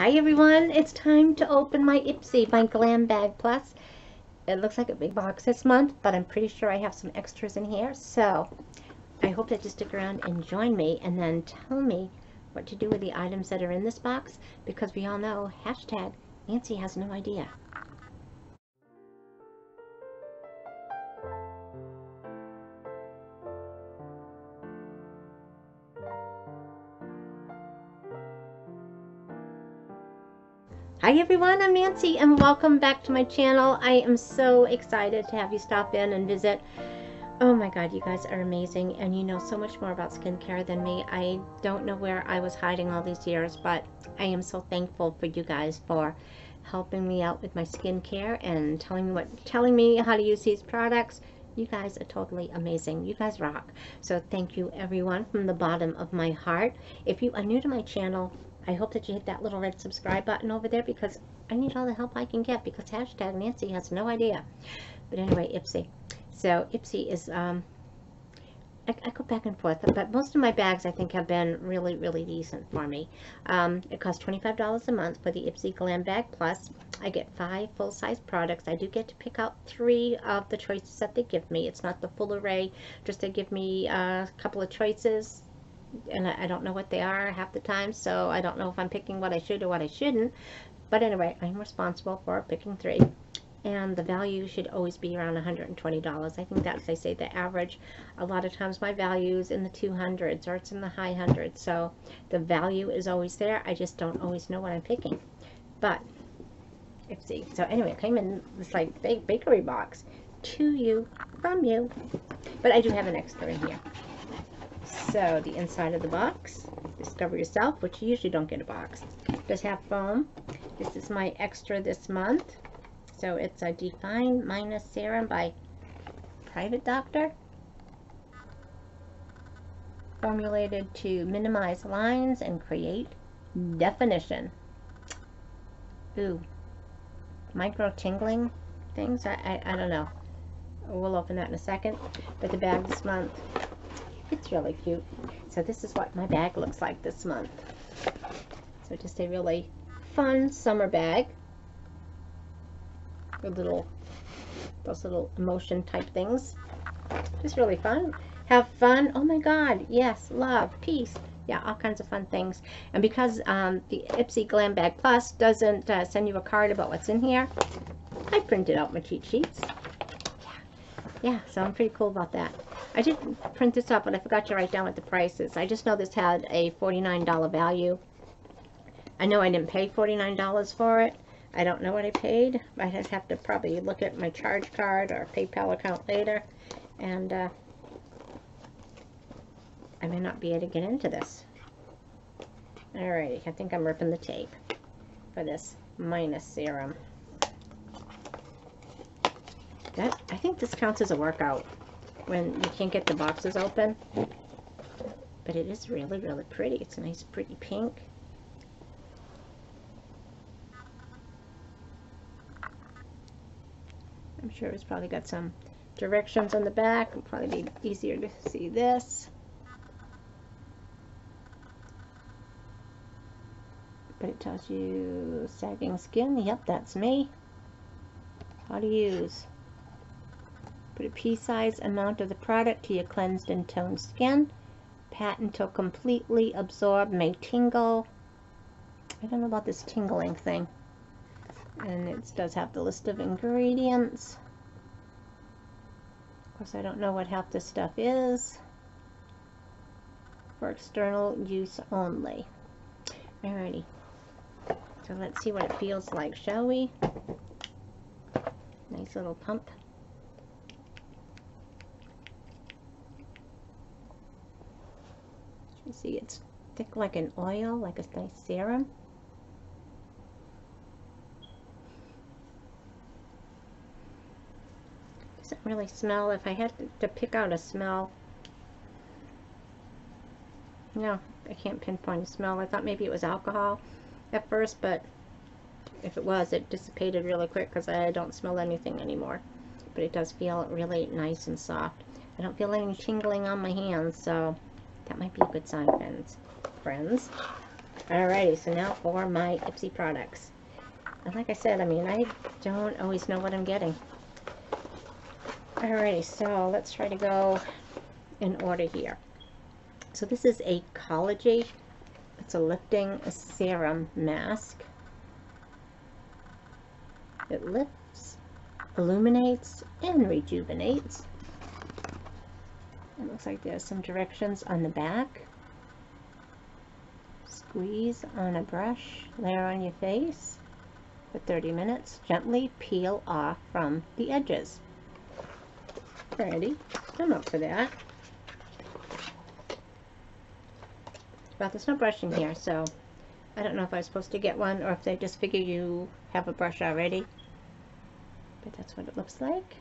Hi everyone, it's time to open my Ipsy, my Glam Bag Plus. It looks like a big box this month, but I'm pretty sure I have some extras in here. So I hope that you stick around and join me and then tell me what to do with the items that are in this box because we all know hashtag Nancy has no idea. Hi everyone, I'm Nancy and welcome back to my channel. I am so excited to have you stop in and visit. Oh my god, you guys are amazing and you know so much more about skincare than me. I don't know where I was hiding all these years, but I am so thankful for you guys for helping me out with my skincare and telling me what telling me how to use these products. You guys are totally amazing. You guys rock. So thank you everyone from the bottom of my heart. If you are new to my channel, I hope that you hit that little red subscribe button over there because I need all the help I can get because hashtag Nancy has no idea. But anyway, Ipsy. So Ipsy is, um, I, I, go back and forth, but most of my bags I think have been really, really decent for me. Um, it costs $25 a month for the Ipsy Glam Bag Plus. I get five full-size products. I do get to pick out three of the choices that they give me. It's not the full array, just they give me a couple of choices and I, don't know what they are half the time, so I don't know if I'm picking what I should or what I shouldn't. But anyway, I'm responsible for picking three. And the value should always be around $120. I think that's, they say, the average. A lot of times my value is in the 200s or it's in the high hundreds. So the value is always there. I just don't always know what I'm picking. But, let's see. So anyway, it came in this like big bakery box. To you, from you. But I do have an extra in here. So the inside of the box, Discover Yourself, which you usually don't get a box, does have foam. This is my extra this month. So it's a Define Minus Serum by Private Doctor. Formulated to minimize lines and create definition. Ooh. Micro tingling things. I, I, I don't know. We'll open that in a second. But the bag this month it's really cute. So this is what my bag looks like this month. So just a really fun summer bag. With little, those little emotion type things. Just really fun. Have fun. Oh my God. Yes. Love. Peace. Yeah, all kinds of fun things. And because um, the Ipsy Glam Bag Plus doesn't uh, send you a card about what's in here, I printed out my cheat sheets. Yeah, yeah so I'm pretty cool about that. I did print this up, but I forgot to write down what the price is. I just know this had a $49 value. I know I didn't pay $49 for it. I don't know what I paid. I just have to probably look at my charge card or PayPal account later. And uh, I may not be able to get into this. Alrighty, I think I'm ripping the tape for this minus serum. That I think this counts as a workout when you can't get the boxes open. But it is really, really pretty. It's a nice, pretty pink. I'm sure it's probably got some directions on the back. It'll probably be easier to see this. But it tells you sagging skin. Yep, that's me. How to use. Put a pea-sized amount of the product to your cleansed and toned skin. Pat until completely absorbed, may tingle. I don't know about this tingling thing. And it does have the list of ingredients. Of course, I don't know what half this stuff is. For external use only. Alrighty. So let's see what it feels like, shall we? Nice little pump. You see it's thick like an oil, like a nice serum. Doesn't really smell. If I had to pick out a smell, no, I can't pinpoint a smell. I thought maybe it was alcohol at first, but if it was, it dissipated really quick because I don't smell anything anymore. But it does feel really nice and soft. I don't feel any tingling on my hands, so that might be a good sign, friends. Friends. Alrighty, so now for my Ipsy products. And like I said, I mean, I don't always know what I'm getting. Alrighty, so let's try to go in order here. So this is a collagen. It's a lifting serum mask. It lifts, illuminates, and rejuvenates. It looks like there's some directions on the back. Squeeze on a brush, layer on your face for 30 minutes. Gently peel off from the edges. Ready? I'm up for that. But there's no brush in here, so I don't know if I was supposed to get one or if they just figure you have a brush already. But that's what it looks like.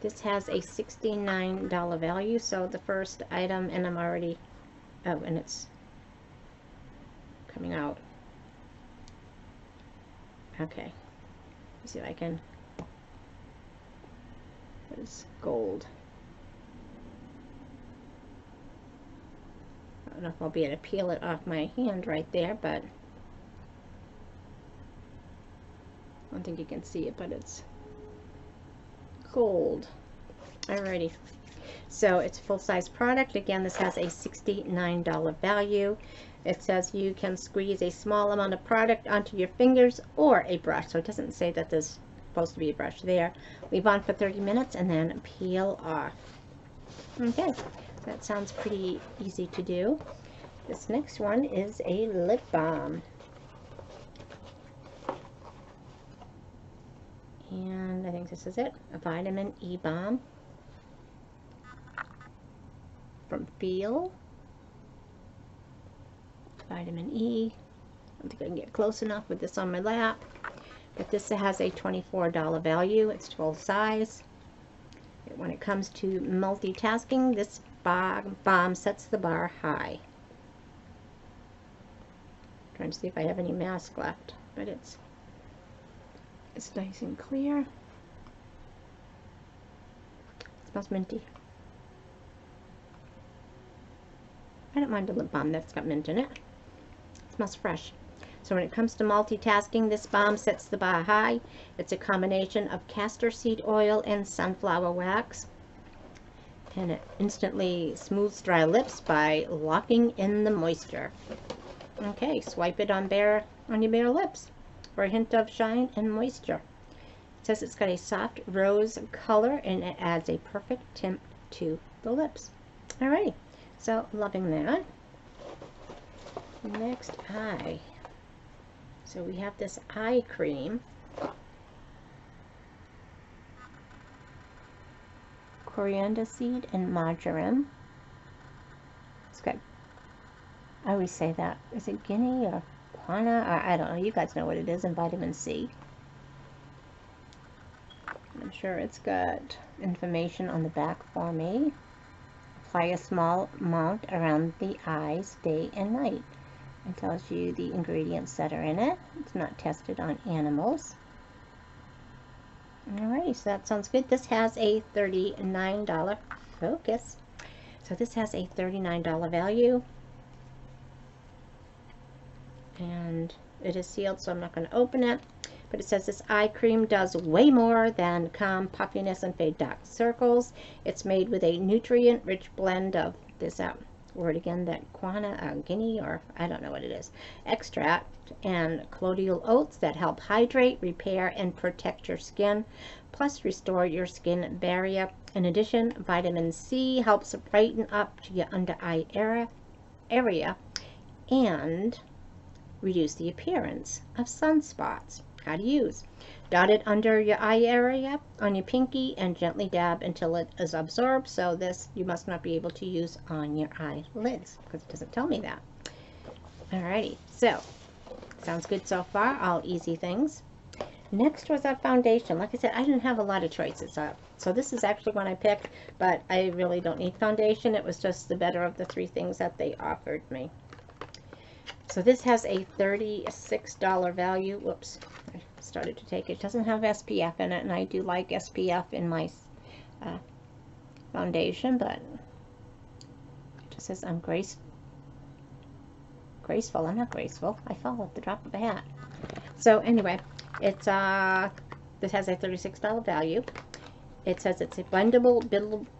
This has a $69 value, so the first item, and I'm already, oh, and it's coming out. Okay. Let's see if I can, it's gold? I don't know if I'll be able to peel it off my hand right there, but I don't think you can see it, but it's gold. Alrighty. So it's a full-size product. Again, this has a $69 value. It says you can squeeze a small amount of product onto your fingers or a brush. So it doesn't say that there's supposed to be a brush there. Leave on for 30 minutes and then peel off. Okay, that sounds pretty easy to do. This next one is a lip balm. And I think this is it, a vitamin E balm from Feel. Vitamin E. I don't think I can get close enough with this on my lap. But this has a $24 value. It's full size. When it comes to multitasking, this bomb sets the bar high. trying to see if I have any mask left, but it's it's nice and clear. It smells minty. I don't mind a lip balm that's got mint in it. It smells fresh. So when it comes to multitasking, this balm sets the bar high. It's a combination of castor seed oil and sunflower wax. And it instantly smooths dry lips by locking in the moisture. Okay, swipe it on bare on your bare lips for a hint of shine and moisture. It says it's got a soft rose color and it adds a perfect tint to the lips. Alrighty, so loving that. Next eye. So we have this eye cream. Coriander seed and marjoram. It's got, I always say that, is it guinea or Or, I don't know, you guys know what it is, and vitamin C. I'm sure it's got information on the back for me. Apply a small amount around the eyes day and night. It tells you the ingredients that are in it. It's not tested on animals. Alrighty, so that sounds good. This has a $39 focus. So this has a $39 value. And it is sealed, so I'm not going to open it. But it says this eye cream does way more than calm puffiness and fade dark circles. It's made with a nutrient-rich blend of this uh, word again, that guana, uh, guinea, or I don't know what it is, extract and colloidal oats that help hydrate, repair, and protect your skin, plus restore your skin barrier. In addition, vitamin C helps brighten up your under eye area, area and reduce the appearance of sunspots. How to use. Dot it under your eye area on your pinky and gently dab until it is absorbed. So this you must not be able to use on your eyelids because it doesn't tell me that. Alrighty, so sounds good so far. All easy things. Next was our foundation. Like I said, I didn't have a lot of choices. Uh, so this is actually one I picked, but I really don't need foundation. It was just the better of the three things that they offered me. So this has a $36 value. Whoops, I started to take it. It doesn't have SPF in it, and I do like SPF in my uh, foundation, but it just says I'm grace, graceful. I'm not graceful. I fall at the drop of a hat. So anyway, it's uh, this has a $36 value. It says it's a blendable,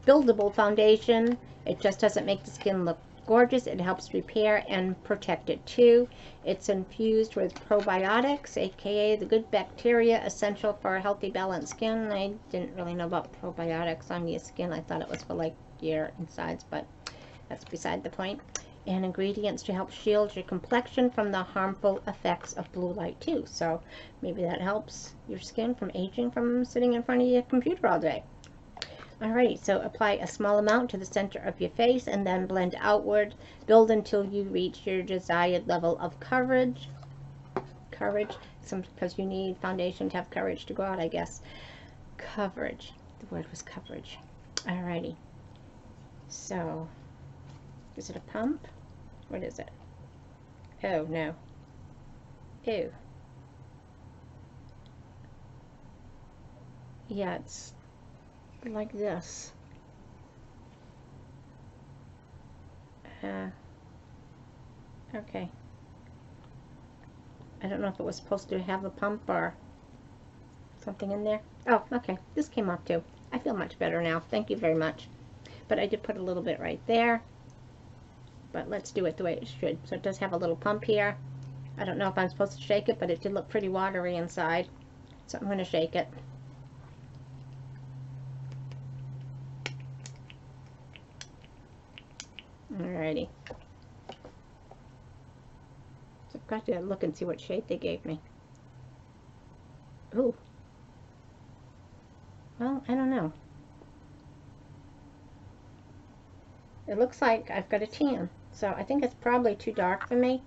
buildable foundation. It just doesn't make the skin look gorgeous. It helps repair and protect it too. It's infused with probiotics, aka the good bacteria essential for a healthy, balanced skin. I didn't really know about probiotics on your skin. I thought it was for like your insides, but that's beside the point. And ingredients to help shield your complexion from the harmful effects of blue light too. So maybe that helps your skin from aging from sitting in front of your computer all day. Alrighty, so apply a small amount to the center of your face and then blend outward. Build until you reach your desired level of coverage. Some because you need foundation to have courage to go out, I guess. Coverage. The word was coverage. Alrighty. So, is it a pump? What is it? Oh, no. Ew. Yeah, it's like this. Uh, okay. I don't know if it was supposed to have a pump or something in there. Oh, okay. This came off too. I feel much better now. Thank you very much. But I did put a little bit right there. But let's do it the way it should. So it does have a little pump here. I don't know if I'm supposed to shake it, but it did look pretty watery inside. So I'm going to shake it. Alrighty. So I've got to look and see what shade they gave me. Ooh. Well, I don't know. It looks like I've got a tan. So I think it's probably too dark for me.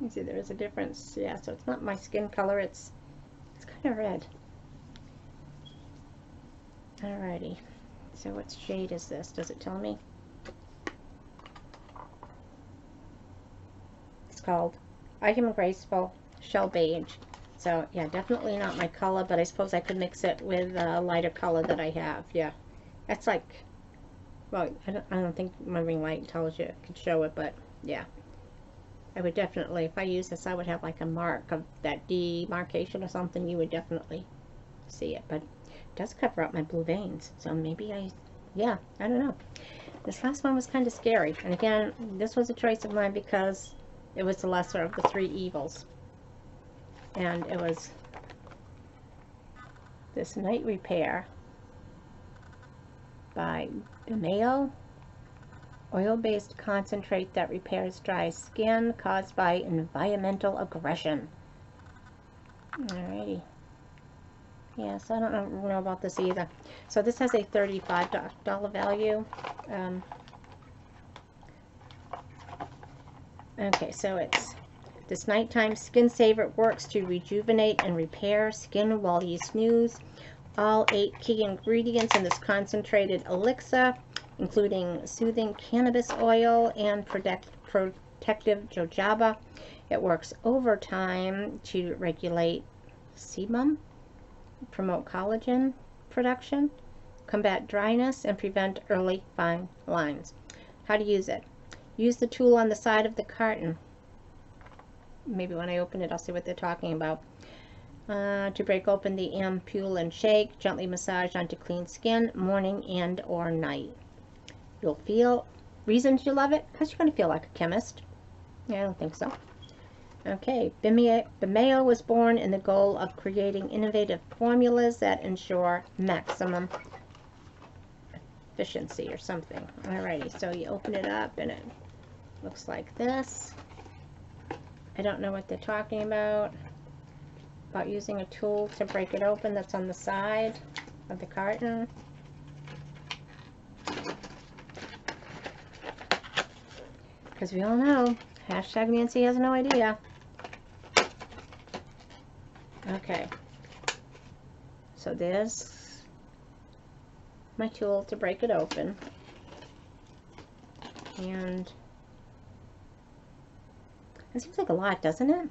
You see there is a difference. Yeah, so it's not my skin color. It's it's kind of red. Alrighty. So what shade is this? Does it tell me? It's called I Am Graceful Shell Beige. So yeah, definitely not my color, but I suppose I could mix it with a lighter color that I have. Yeah, that's like, well, I don't, I don't think my ring light tells you, it could show it, but yeah. I would definitely, if I use this, I would have like a mark of that demarcation or something. You would definitely see it, but does cover up my blue veins. So maybe I, yeah, I don't know. This last one was kind of scary. And again, this was a choice of mine because it was the lesser of the three evils. And it was this Night Repair by the Bimeo. Oil-based concentrate that repairs dry skin caused by environmental aggression. Alrighty. Yes, I don't know, know about this either. So this has a $35 value. Um, okay, so it's this nighttime skin saver works to rejuvenate and repair skin while you snooze. All eight key ingredients in this concentrated elixir, including soothing cannabis oil and protect, protective jojoba. It works overtime to regulate sebum promote collagen production, combat dryness, and prevent early fine lines. How to use it. Use the tool on the side of the carton. Maybe when I open it, I'll see what they're talking about. Uh, to break open the ampule and shake, gently massage onto clean skin, morning and or night. You'll feel, reasons you love it, because you're going to feel like a chemist. Yeah, I don't think so. Okay, Bimeo was born in the goal of creating innovative formulas that ensure maximum efficiency or something. Alrighty, so you open it up and it looks like this. I don't know what they're talking about. About using a tool to break it open that's on the side of the carton. Because we all know, hashtag Nancy has no idea. Okay. So there's my tool to break it open. And it seems like a lot, doesn't it?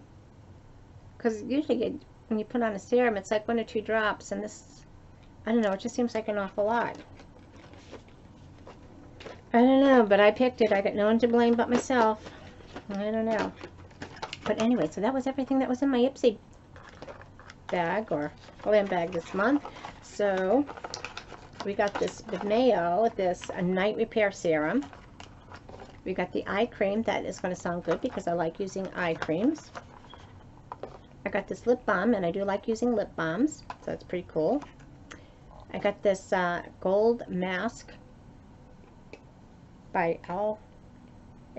Because usually when you put on a serum, it's like one or two drops, and this, I don't know, it just seems like an awful lot. I don't know, but I picked it. I got no one to blame but myself. I don't know. But anyway, so that was everything that was in my Ipsy bag or glam bag this month. So we got this Mayo, this night repair serum. We got the eye cream. That is going to sound good because I like using eye creams. I got this lip balm, and I do like using lip balms, so it's pretty cool. I got this uh, gold mask by Al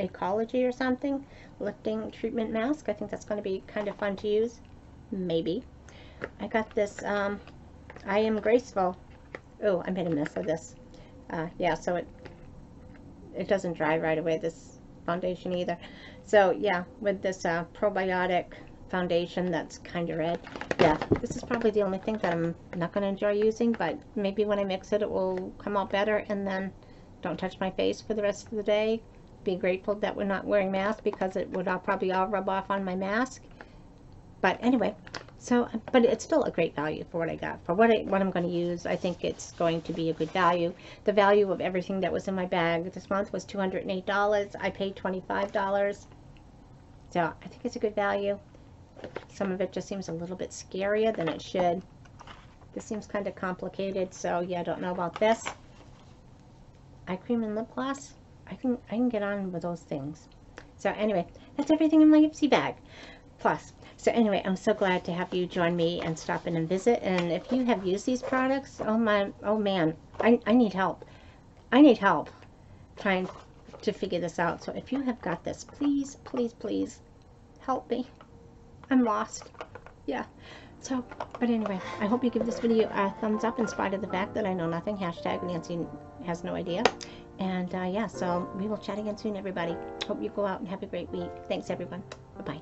Ecology or something. Lifting treatment mask. I think that's going to be kind of fun to use. Maybe. I got this um, I Am Graceful. Oh, I made a mess of this. Uh, yeah, so it it doesn't dry right away, this foundation either. So, yeah, with this uh, probiotic foundation that's kind of red. Yeah, this is probably the only thing that I'm not going to enjoy using, but maybe when I mix it, it will come out better, and then don't touch my face for the rest of the day. Be grateful that we're not wearing masks because it would all probably all rub off on my mask. But anyway, so, but it's still a great value for what I got. For what, I, what I'm going to use, I think it's going to be a good value. The value of everything that was in my bag this month was $208. I paid $25. So I think it's a good value. Some of it just seems a little bit scarier than it should. This seems kind of complicated, so yeah, I don't know about this. Eye cream and lip gloss. I can I can get on with those things. So anyway, that's everything in my Ipsy bag. Plus, so anyway, I'm so glad to have you join me and stop in and visit. And if you have used these products, oh my, oh man, I, I need help. I need help trying to figure this out. So if you have got this, please, please, please help me. I'm lost. Yeah. So, but anyway, I hope you give this video a thumbs up in spite of the fact that I know nothing. Hashtag Nancy has no idea. And uh, yeah, so we will chat again soon, everybody. Hope you go out and have a great week. Thanks, everyone. Bye-bye.